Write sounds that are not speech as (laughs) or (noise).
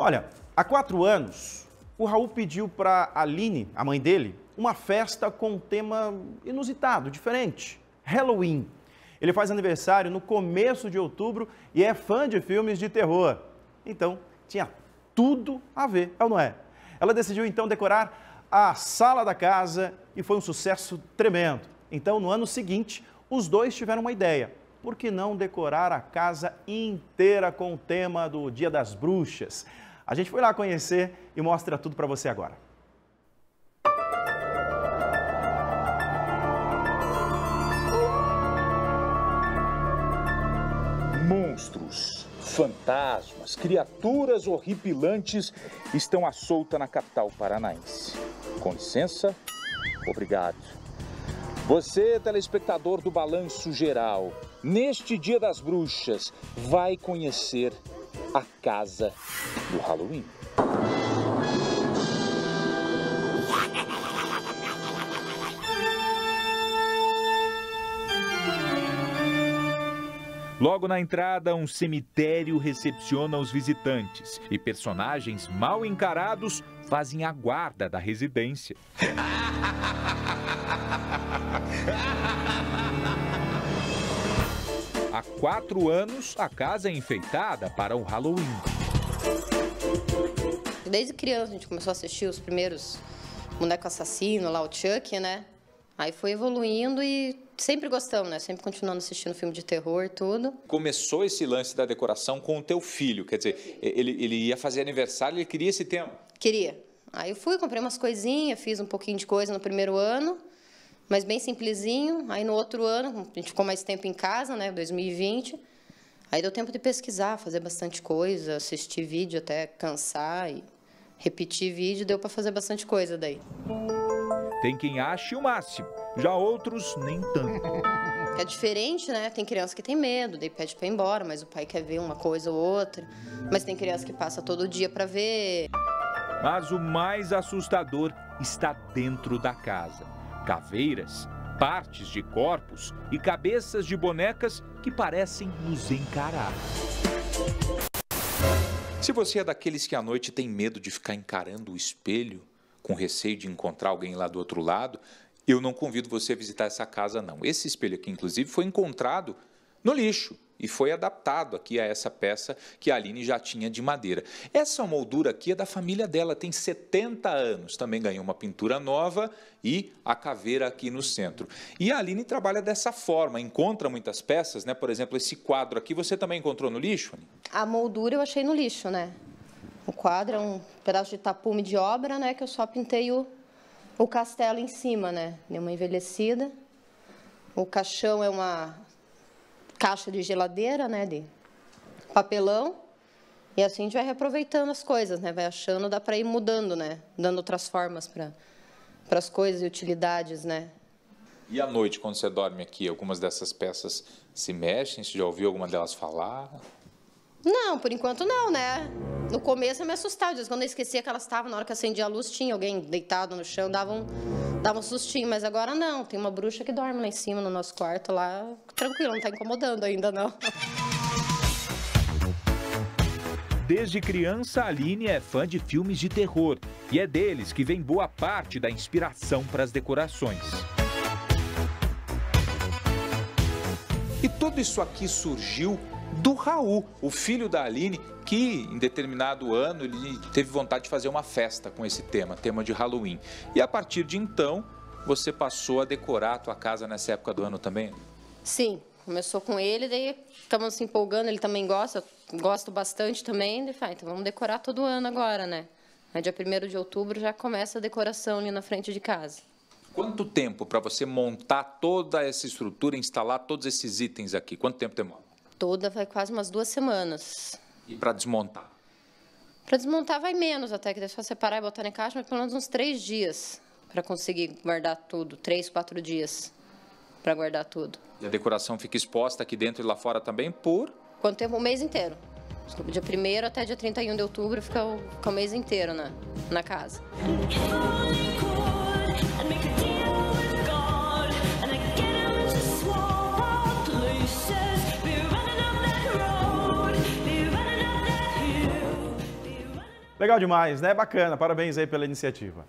Olha, há quatro anos, o Raul pediu para Aline, a mãe dele, uma festa com um tema inusitado, diferente: Halloween. Ele faz aniversário no começo de outubro e é fã de filmes de terror. Então, tinha tudo a ver, é ou não é? Ela decidiu então decorar a sala da casa e foi um sucesso tremendo. Então, no ano seguinte, os dois tiveram uma ideia. Por que não decorar a casa inteira com o tema do Dia das Bruxas? A gente foi lá conhecer e mostra tudo para você agora. Monstros, fantasmas, criaturas horripilantes estão à solta na capital paranaense. Com licença, obrigado. Você, telespectador do Balanço Geral, neste Dia das Bruxas, vai conhecer a casa do Halloween. Logo na entrada, um cemitério recepciona os visitantes e personagens mal encarados fazem a guarda da residência. (laughs) Há quatro anos, a casa é enfeitada para o Halloween. Desde criança a gente começou a assistir os primeiros Boneco Assassino, lá o Chuck, né? Aí foi evoluindo e sempre gostamos, né? Sempre continuando assistindo filme de terror e tudo. Começou esse lance da decoração com o teu filho, quer dizer, ele, ele ia fazer aniversário, ele queria esse tema? Queria. Aí eu fui, comprei umas coisinhas, fiz um pouquinho de coisa no primeiro ano, mas bem simplesinho. Aí no outro ano, a gente ficou mais tempo em casa, né? 2020. Aí deu tempo de pesquisar, fazer bastante coisa, assistir vídeo até cansar e repetir vídeo, deu para fazer bastante coisa daí. Tem quem ache o máximo, já outros nem tanto. É diferente, né? Tem criança que tem medo, daí pede para ir embora, mas o pai quer ver uma coisa ou outra. Mas tem criança que passa todo dia para ver. Mas o mais assustador está dentro da casa. Caveiras, partes de corpos e cabeças de bonecas que parecem nos encarar. Se você é daqueles que à noite tem medo de ficar encarando o espelho, com receio de encontrar alguém lá do outro lado, eu não convido você a visitar essa casa, não. Esse espelho aqui, inclusive, foi encontrado no lixo e foi adaptado aqui a essa peça que a Aline já tinha de madeira. Essa moldura aqui é da família dela, tem 70 anos, também ganhou uma pintura nova e a caveira aqui no centro. E a Aline trabalha dessa forma, encontra muitas peças, né? Por exemplo, esse quadro aqui você também encontrou no lixo? Aline? A moldura eu achei no lixo, né? O quadro é um pedaço de tapume de obra, né? Que eu só pintei o, o castelo em cima, né? Deu uma envelhecida. O caixão é uma caixa de geladeira, né? De papelão. E assim a gente vai reaproveitando as coisas, né? Vai achando, dá para ir mudando, né? Dando outras formas para para as coisas e utilidades, né? E à noite, quando você dorme aqui, algumas dessas peças se mexem? Você já ouviu alguma delas falar? Não, por enquanto não, né? No começo eu me assustava, quando eu esquecia que elas estavam, na hora que acendia a luz, tinha alguém deitado no chão, dava um, dava um sustinho, mas agora não. Tem uma bruxa que dorme lá em cima no nosso quarto, lá, tranquilo, não está incomodando ainda, não. Desde criança, Aline é fã de filmes de terror e é deles que vem boa parte da inspiração para as decorações. E tudo isso aqui surgiu do Raul, o filho da Aline, que em determinado ano ele teve vontade de fazer uma festa com esse tema, tema de Halloween. E a partir de então, você passou a decorar a tua casa nessa época do ano também? Sim, começou com ele, daí ficamos se empolgando, ele também gosta, eu gosto bastante também, daí falei, então vamos decorar todo ano agora, né? Aí dia 1 de outubro já começa a decoração ali na frente de casa. Quanto tempo para você montar toda essa estrutura, instalar todos esses itens aqui? Quanto tempo demora? Toda vai quase umas duas semanas. E para desmontar? Para desmontar vai menos até, que é só separar e botar em caixa, mas pelo menos uns três dias para conseguir guardar tudo. Três, quatro dias para guardar tudo. E a decoração fica exposta aqui dentro e lá fora também por? Quanto tempo? O mês inteiro. Dia 1 até dia 31 de outubro fica o, fica o mês inteiro na, na casa. Legal demais, né? Bacana. Parabéns aí pela iniciativa.